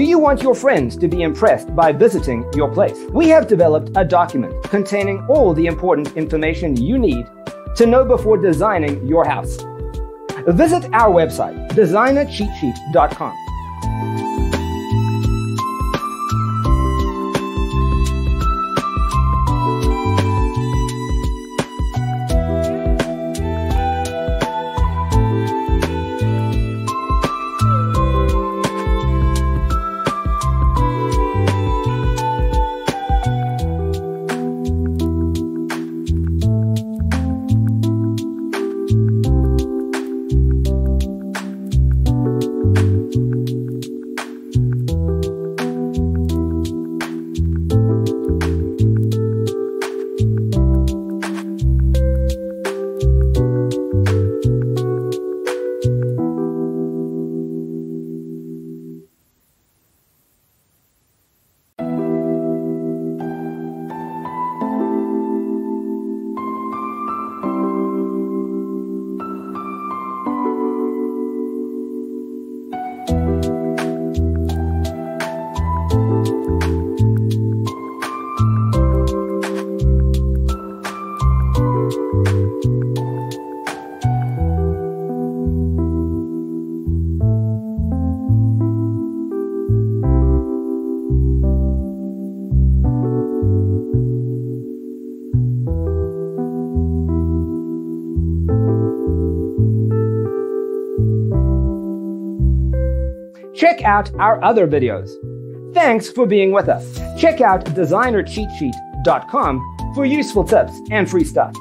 Do you want your friends to be impressed by visiting your place? We have developed a document containing all the important information you need to know before designing your house. Visit our website, designercheatsheet.com. Check out our other videos. Thanks for being with us. Check out designercheatsheet.com for useful tips and free stuff.